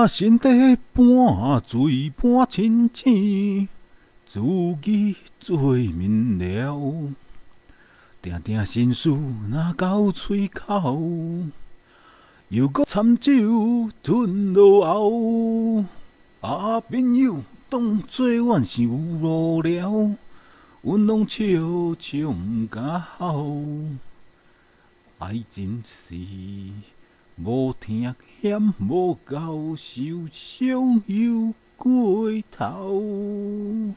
啊，心底半醉半清醒，自己最明了。定定心事若到嘴口，又搁掺酒吞落喉。啊，朋友当作阮是有路了，阮拢笑笑毋敢吼。爱真是无听险，无够受伤又过头。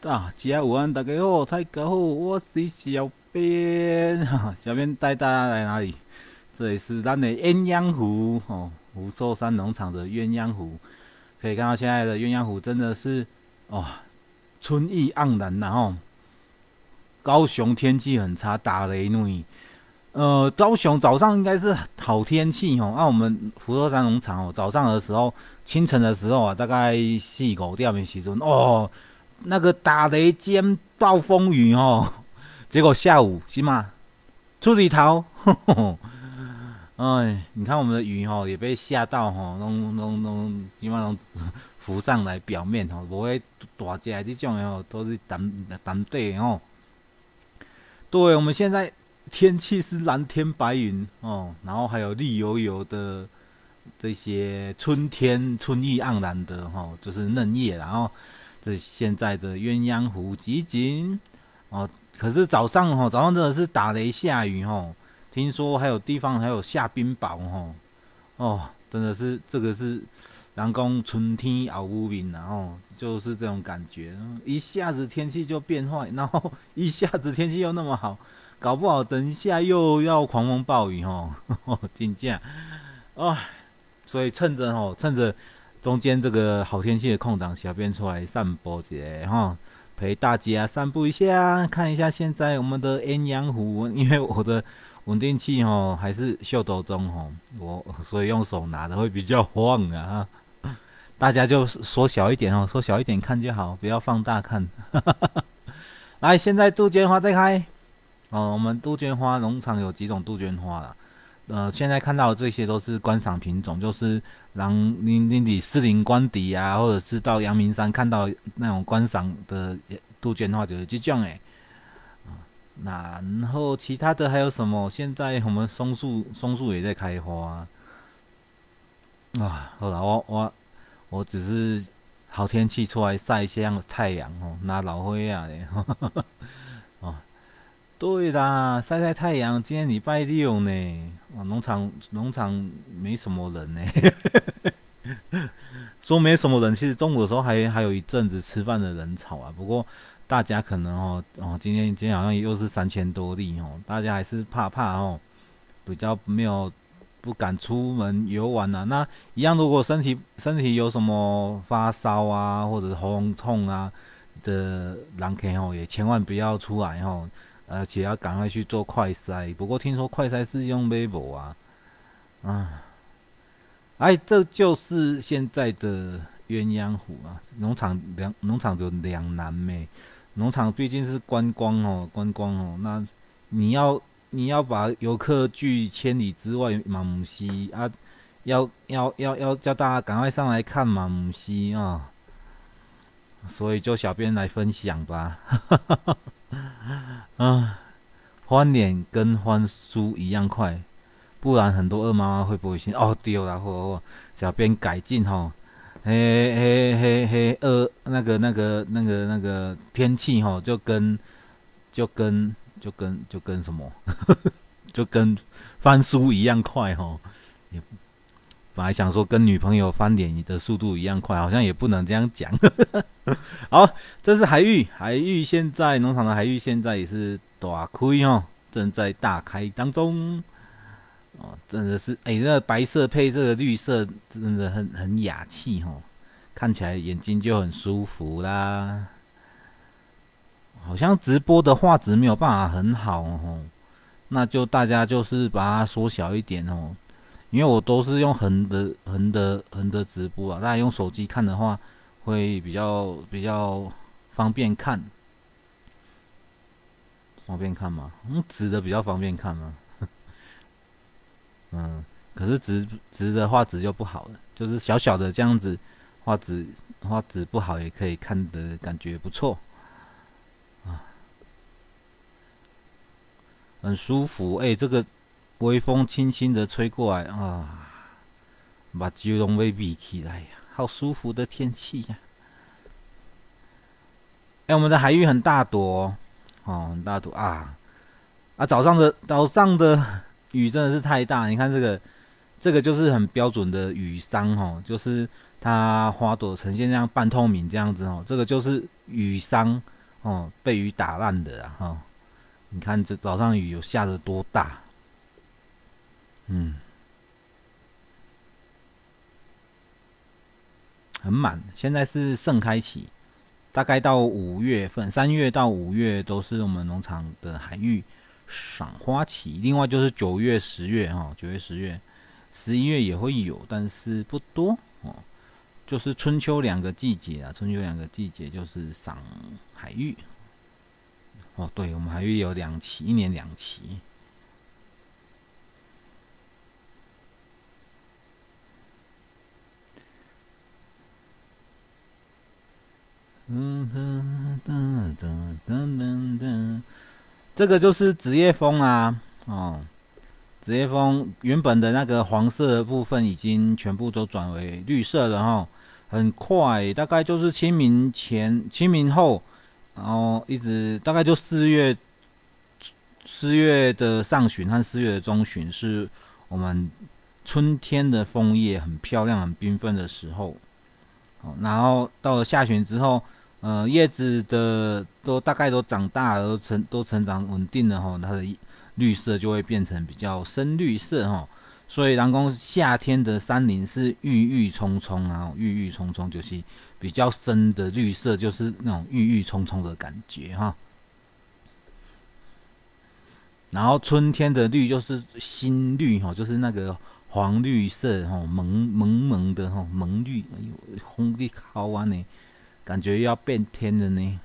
大家午安，大家好，大家好，我是小编，小编带大家来哪里？这里是咱的鸳鸯湖哦，福寿山农场的鸳鸯湖。可以看到现在的鸳鸯湖真的是哇，春意盎然然后高雄天气很差，打雷雨。呃，高雄早上应该是好天气哦。那我们福寿山农场哦，早上的时候，清晨的时候啊，大概四五点的时阵哦。那个打雷兼暴风雨哦，结果下午起码出里头，哎，你看我们的鱼哦也被吓到哈，弄弄弄，起码拢浮上来表面哦，不会大只这种哦，都是淡淡对哦。对，我们现在天气是蓝天白云哦，然后还有绿油油的这些春天春意盎然的哈，就是嫩叶，然后。这现在的鸳鸯湖集锦哦，可是早上哈，早上真的是打雷下雨哈，听说还有地方还有下冰雹哈，哦，真的是这个是南宫春天熬乌云然后就是这种感觉，一下子天气就变坏，然后一下子天气又那么好，搞不好等一下又要狂风暴雨哈，真假哦，所以趁着哈，趁着。中间这个好天气的空档，小编出来散步一下哈，陪大家散步一下，看一下现在我们的鸳鸯湖，因为我的稳定器哈还是秀斗中哈，我所以用手拿的会比较晃啊，大家就缩小一点哦，缩小一点看就好，不要放大看。来，现在杜鹃花在开哦，我们杜鹃花农场有几种杜鹃花了。呃，现在看到的这些都是观赏品种，就是让你你你四林官邸啊，或者是到阳明山看到那种观赏的杜鹃花，就是这种诶。然后其他的还有什么？现在我们松树松树也在开花。啊，好了，我我我只是好天气出来晒一下太阳哦，拿老灰啊嘞。对啦，晒晒太阳。今天礼拜六呢，农场农场没什么人呢。说没什么人，其实中午的时候还还有一阵子吃饭的人潮啊。不过大家可能哦哦，今天今天好像又是三千多例哦，大家还是怕怕哦，比较没有不敢出门游玩啊。那一样，如果身体身体有什么发烧啊，或者喉咙痛啊的人，可以哦，也千万不要出来哦。而且要赶快去做快筛，不过听说快筛是用微博啊，啊，哎，这就是现在的鸳鸯湖啊，农场两农场就两难咩，农场毕竟是观光哦，观光哦，那你要你要把游客拒千里之外嘛，唔是啊，要要要要叫大家赶快上来看嘛，唔是啊，所以就小编来分享吧。啊，翻脸跟翻书一样快，不然很多二妈妈会不会心？哦，丢了，或或小编改进吼，嘿嘿嘿嘿，二那个那个那个那个天气吼，就跟就跟就跟就跟什么，就跟翻书一样快吼。也本来想说跟女朋友翻脸的速度一样快，好像也不能这样讲。好，这是海域，海域现在农场的海域现在也是大开哦，正在大开当中。哦，真的是，哎，那白色配这个绿色，真的很很雅气哦，看起来眼睛就很舒服啦。好像直播的画质没有办法很好哦，那就大家就是把它缩小一点哦，因为我都是用横的、横的、横的直播啊，大家用手机看的话。会比较比较方便看，方便看吗？嗯，直的比较方便看吗？嗯，可是直直的画质就不好了，就是小小的这样子，画质画质不好也可以看的感觉不错，啊，很舒服。哎，这个微风轻轻的吹过来啊，把肌肉微闭起来呀，好舒服的天气呀。哎，我们的海域很大朵哦，很大朵啊啊！早上的早上的雨真的是太大，你看这个。这个就是很标准的雨伤哦，就是它花朵呈现这样半透明这样子哦，这个就是雨伤哦，被雨打烂的啊哈。你看这早上雨有下的多大，嗯，很满。现在是盛开期，大概到五月份，三月到五月都是我们农场的海域赏花期。另外就是九月、十月哈，九月、十月。十一月也会有，但是不多哦。就是春秋两个季节啊，春秋两个季节就是赏海域。哦，对，我们海域有两期，一年两期。嗯哼噔噔噔噔噔，这个就是职业风啊，哦。职业风原本的那个黄色的部分已经全部都转为绿色了哈，很快，大概就是清明前、清明后，然后一直大概就四月、四月的上旬和四月的中旬是我们春天的枫叶很漂亮、很缤纷的时候。哦然后到了下旬之后，呃，叶子的都大概都长大了，都成都成长稳定了哈，它的。绿色就会变成比较深绿色哈，所以南宫夏天的山林是郁郁葱葱啊，郁郁葱葱就是比较深的绿色，就是那种郁郁葱葱的感觉哈。然后春天的绿就是新绿哈，就是那个黄绿色哈，蒙蒙蒙的哈，蒙绿，哎呦，红的好啊呢，感觉要变天了呢。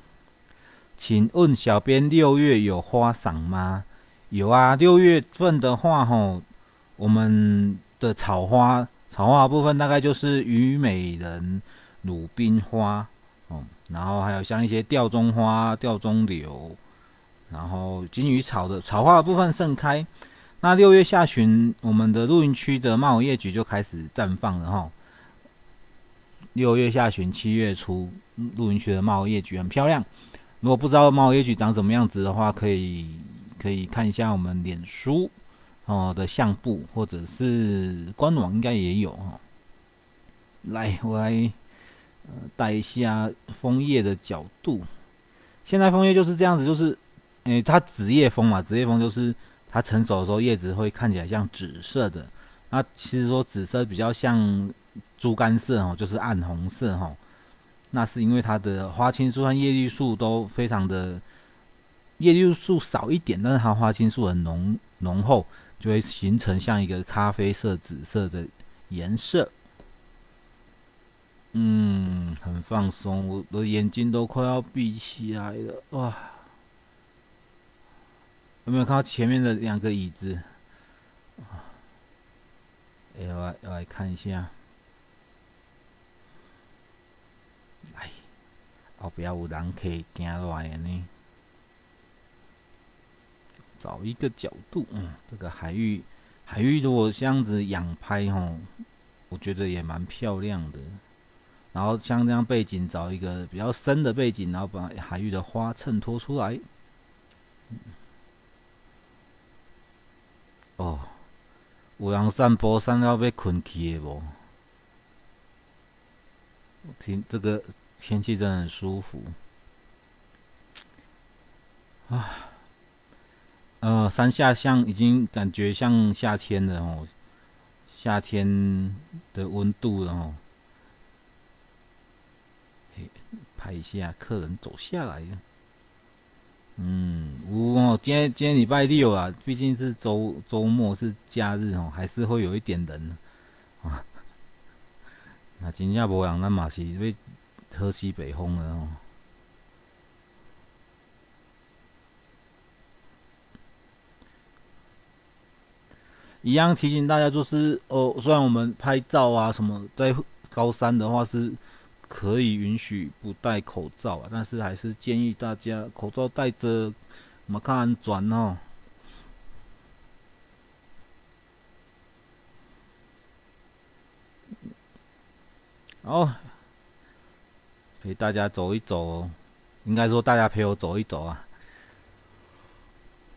请问小编六月有花赏吗？有啊，六月份的话，吼，我们的草花，草花部分大概就是虞美人、鲁冰花，哦，然后还有像一些吊钟花、吊钟柳，然后金鱼草的草花的部分盛开。那六月下旬，我们的露营区的茂叶菊就开始绽放了，哈。六月下旬、七月初，露营区的茂叶菊很漂亮。如果不知道茂叶菊长什么样子的话，可以。可以看一下我们脸书哦的相簿，或者是官网应该也有哈。来，我来呃带一下枫叶的角度。现在枫叶就是这样子，就是诶，它紫叶枫嘛，紫叶枫就是它成熟的时候叶子会看起来像紫色的。那其实说紫色比较像猪肝色哦，就是暗红色哈。那是因为它的花青素和叶绿素都非常的。叶绿素少一点，但是它花青素很浓浓厚，就会形成像一个咖啡色、紫色的颜色。嗯，很放松，我的眼睛都快要闭起来了。哇，有没有看到前面的两个椅子？哎，我来我来看一下。哎，后边有人可以行来呢。找一个角度，嗯，这个海域，海域如果这样子仰拍吼，我觉得也蛮漂亮的。然后像这样背景，找一个比较深的背景，然后把海域的花衬托出来。哦，有人散步散到要困去的无？听，这个天气真的很舒服。啊。呃，山下像已经感觉像夏天了哦，夏天的温度了哦。拍一下客人走下来了。嗯，有哦，今天今天礼拜六啊，毕竟是周周末是假日哦，还是会有一点人 啊。那真正无人，咱嘛是要喝西北风了哦。一样提醒大家，就是哦，虽然我们拍照啊什么，在高山的话是可以允许不戴口罩啊，但是还是建议大家口罩戴着，我们看转哦。哦，陪大家走一走，应该说大家陪我走一走啊。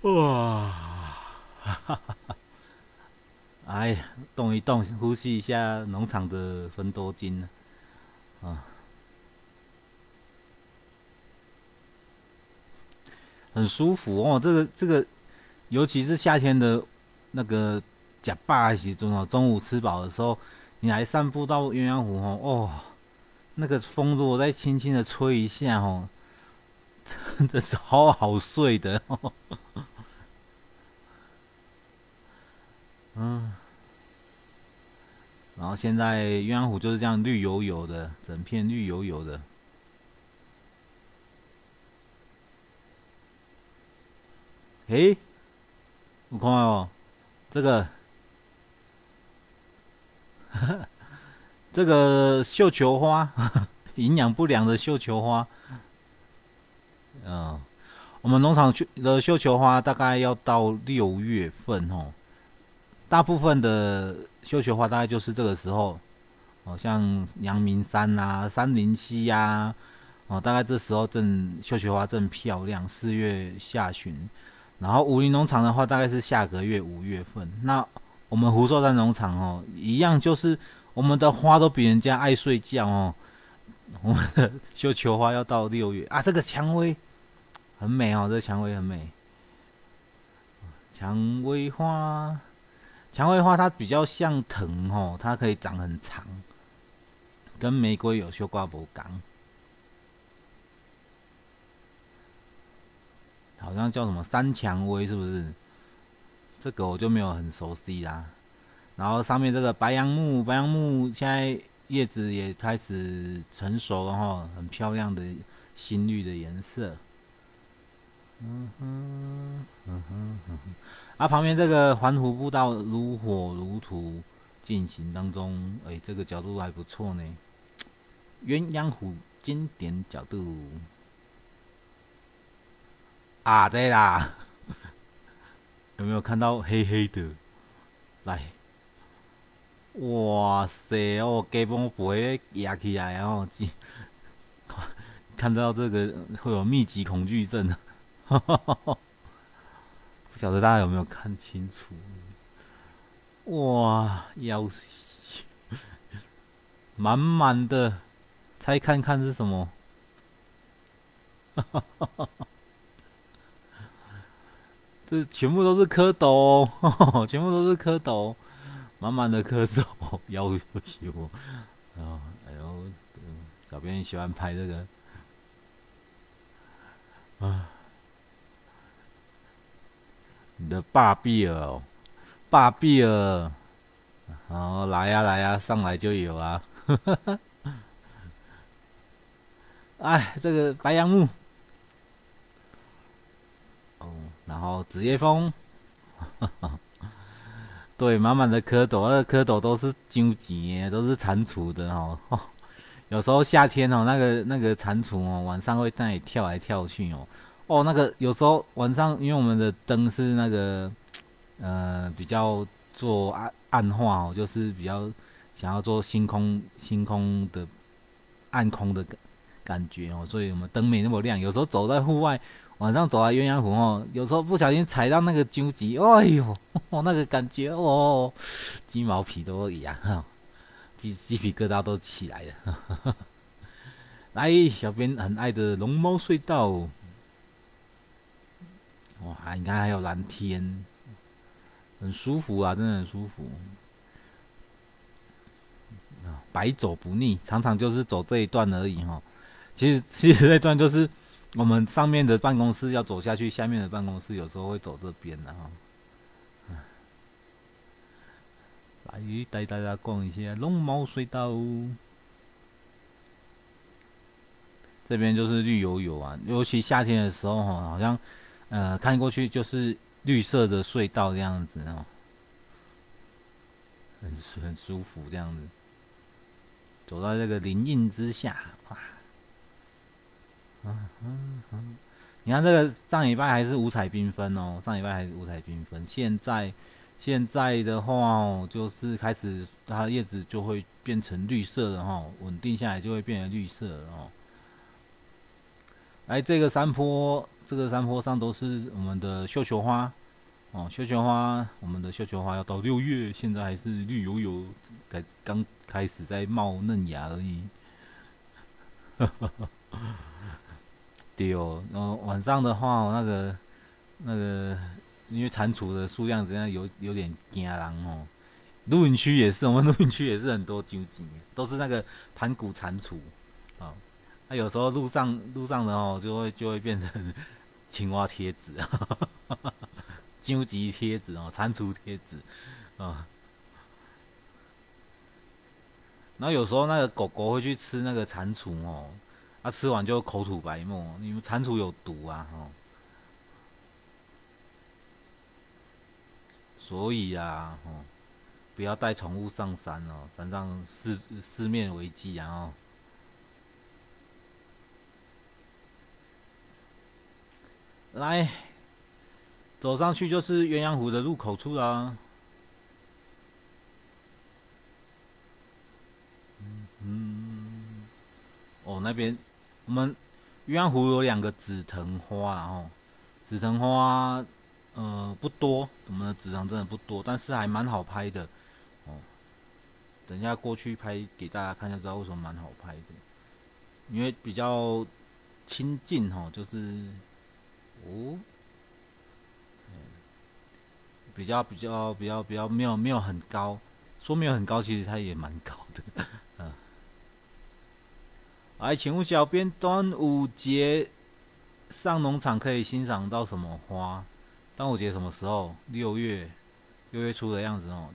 哇，哈哈哈。哎呀，动一动，呼吸一下农场的分多精啊，很舒服哦。这个这个，尤其是夏天的那个假霸时钟哦，中午吃饱的时候，你来散步到鸳鸯湖哦，哦，那个风如果再轻轻的吹一下哦，真的是好好睡的哦。嗯，然后现在鸳鸯湖就是这样绿油油的，整片绿油油的。诶，我看哦，这个，这个绣球花，营养不良的绣球花，嗯，我们农场去的绣球花大概要到六月份哦。大部分的绣球花大概就是这个时候，哦，像阳明山啊、三林溪呀，哦，大概这时候正绣球花正漂亮，四月下旬。然后武林农场的话，大概是下个月五月份。那我们福寿山农场哦，一样就是我们的花都比人家爱睡觉哦。我们的绣球花要到六月啊，这个蔷薇很美哦，这个蔷薇很美，蔷薇花。蔷薇花它比较像藤哦，它可以长很长，跟玫瑰有修挂不刚，好像叫什么山蔷薇是不是？这个我就没有很熟悉啦。然后上面这个白杨木，白杨木现在叶子也开始成熟了哈，很漂亮的新绿的颜色。嗯哼，嗯哼，嗯哼。啊，旁边这个环湖步道如火如荼进行当中，哎，这个角度还不错呢。鸳鸯湖经典角度啊，对啦，有没有看到黑黑的？来，哇塞哦，基本不会压起来哦，看到这个会有密集恐惧症，哈哈哈哈。不晓得大家有没有看清楚？哇，腰满满的，猜看看是什么？这全部都是蝌蚪，全部都是蝌蚪，满满的咳嗽，腰有修啊！哎呦，小编喜欢拍这个啊。你的霸比尔，霸比尔，好来呀来呀，上来就有啊！哎，这个白杨木，哦，然后紫叶枫，对，满满的蝌蚪，那个蝌蚪都是纠结，都是蟾蜍的哦。有时候夏天哦，那个那个蟾蜍哦，晚上会在那里跳来跳去哦。哦，那个有时候晚上，因为我们的灯是那个，呃，比较做暗暗化哦，就是比较想要做星空星空的暗空的感感觉哦，所以我们灯没那么亮。有时候走在户外，晚上走在鸳鸯湖哦，有时候不小心踩到那个荆棘，哎呦，那个感觉哦，鸡毛皮都一样，鸡鸡皮疙瘩都起来了。来，小编很爱的龙猫隧道。哇，你看还有蓝天，很舒服啊，真的很舒服。啊，白走不腻，常常就是走这一段而已哈。其实其实这段就是我们上面的办公室要走下去，下面的办公室有时候会走这边的哈。来带大家逛一下龙猫隧道，这边就是绿油油啊，尤其夏天的时候哈，好像。呃，看过去就是绿色的隧道这样子哦，很很舒服这样子。走到这个林荫之下，哇，你看这个上礼拜还是五彩缤纷哦，上礼拜还是五彩缤纷，现在现在的话，就是开始它叶子就会变成绿色的哈，稳定下来就会变成绿色了哦。哎，这个山坡，这个山坡上都是我们的绣球花哦，绣球花，我们的绣球花要到六月，现在还是绿油油，才刚开始在冒嫩芽而已。对哦，然后晚上的话，那个那个，因为蟾蜍的数量这样有有点惊人哦。露营区也是，我们 露营区也是很多究竟，都是那个盘古蟾蜍啊。那有时候路上路上的哦，就会就会变成 青蛙贴纸，究极贴纸哦，蟾蜍贴纸啊。然后有时候那个狗狗会去吃那个蟾蜍哦，啊吃完就口吐白沫，因为蟾蜍有毒啊哦。所以啊，哦，不要带宠物上山哦，山上四四面危机啊哦。来，走上去就是鸳鸯湖的入口处啦。嗯嗯，哦，那边我们鸳鸯湖有两个紫藤花哦，紫藤花呃不多，我们的紫藤真的不多，但是还蛮好拍的哦。等一下过去拍给大家看，就知道为什么蛮好拍的，因为比较亲近哈，就是。哦，比较比较比较比较没有没有很高，说没有很高，其实它也蛮高的。来，请问小编，端午节上农场可以欣赏到什么花？端午节什么时候？六月，六月初的样子哦。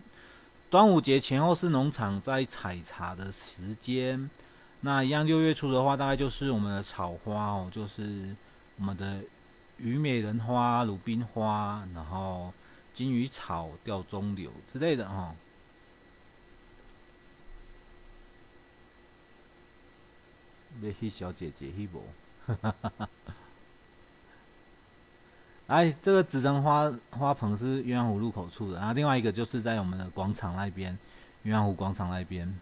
端午节前后是农场在采茶的时间。那一样，六月初的话，大概就是我们的草花哦，就是我们的。虞美人花、鲁冰花，然后金鱼草、吊钟柳之类的哈。要去小姐姐去不？哎，这个紫藤花花盆是鸳鸯湖入口处的，然后另外一个就是在我们的广场那边，鸳鸯湖广场那边。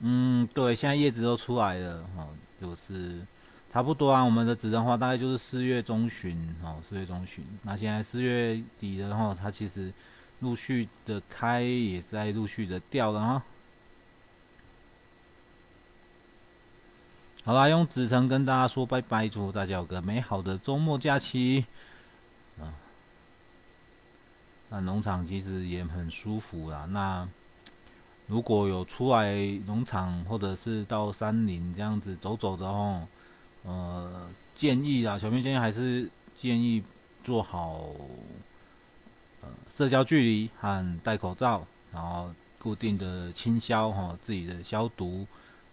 嗯，对，现在叶子都出来了哈，就是。差不多啊，我们的紫藤花大概就是四月中旬哦，四月中旬。那现在四月底的话，它其实陆续的开，也在陆续的掉了哈。好啦，用紫藤跟大家说拜拜，祝大家有个美好的周末假期。啊，那农场其实也很舒服啦。那如果有出来农场或者是到山林这样子走走的哦。呃，建议啊，小明建议还是建议做好呃社交距离和戴口罩，然后固定的清消哈，自己的消毒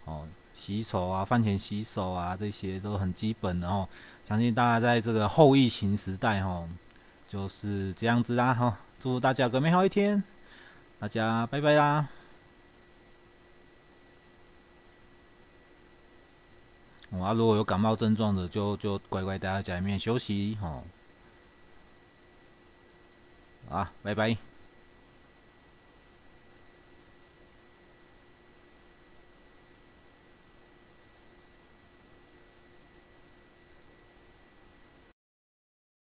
哦，洗手啊，饭前洗手啊，这些都很基本的哦。相信大家在这个后疫情时代哦，就是这样子啦哈。祝大家个美好一天，大家拜拜啦。啊，如果有感冒症状的，就就乖乖待在家里面休息，吼。啊，拜拜。